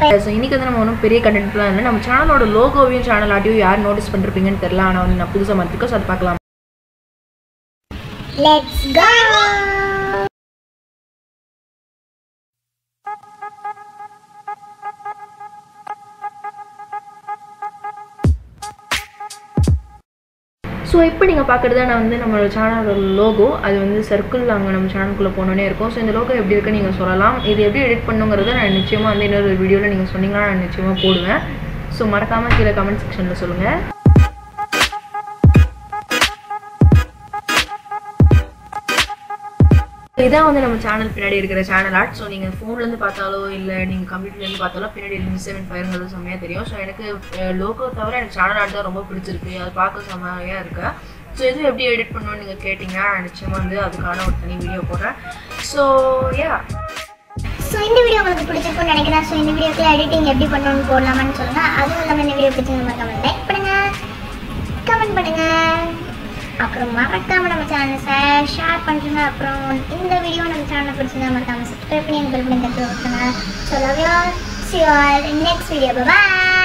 So இன்றைக்கி வந்து நம்ம ஒன்றும் பெரிய கண்டென்ட்லாம் இல்லை. நம்ம சேனலோட லோகோவையும் சேனல் ஆட்டியும் யார் நோட்டீஸ் பண்ணிருப்பீங்கன்னு தெரியல. ஆனால் வந்து நான் புதுசாக மாற்றிருக்கோம் ஸோ அதை பார்க்கலாம். Let's go! ஸோ இப்போ நீங்கள் பார்க்குறது நான் வந்து நம்மளோட சேனலோட லோகோ அது வந்து சர்க்கிள் அங்கே நம்ம சேனலுக்குள்ளே போனோன்னே இருக்கும். ஸோ இந்த லோகோ எப்படி இருக்குன்னு நீங்கள் சொல்லலாம். இது எப்படி எடிட் பண்ணுங்கிறத நான் நிச்சயமாக வந்து இன்னொரு வீடியோவில் நீங்கள் சொன்னீங்கன்னா நான் நிச்சயமாக போடுவேன். ஸோ மறக்காமல் கீழே கமெண்ட் செக்ஷனில் சொல்லுங்கள் இதான் வந்து நம்ம சேனல் பின்னாடி இருக்கிற சேனல் ஆர்ட் ஸோ நீங்கள் ஃபோன்லேருந்து பார்த்தாலோ இல்லை நீங்கள் கம்ப்யூட்டர்லேருந்து பார்த்தாலோ பின்னாடி லிங்க் செவன் ஃபைவ்ங்கிறது செம்மையாக தெரியும். ஸோ எனக்கு லோகோ தவிர எனக்கு சேனல் ஆர்ட் தான் ரொம்ப பிடிச்சிருக்கு. அது பார்க்க செம்மையாக இருக்கு. ஸோ இது எப்படி எடிட் பண்ணணும்னு நீங்கள் கேட்டிங்கன்னா நிச்சயமாக வந்து அதுக்கான ஒரு தனி வீடியோ போடுறேன். ஸோ யா ஸோ இந்த வீடியோ உங்களுக்கு பிடிச்சிருக்கும்னு நினைக்கிறேன். ஸோ இந்த வீடியோக்குள்ள எடிட்டிங் எப்படி பண்ணணும்னு போடலாமான்னு சொல்லுங்கள் அதுவும் இல்லாமல் இந்த வீடியோ பிடிச்சிருந்தா மறக்காம லைக் பண்ணுங்கள் பண்ணுங்க. அப்புறம் மறக்காம நம்ம சேனலை ஷேர் பண்ணுங்க அப்புறம் இந்த வீடியோ நம்ம சேனலை பிடிச்சிருந்தா மறக்காம சப்ஸ்கிரைப் பண்ணி அந்த பண்ணி தட்டு so love you all see all next video bye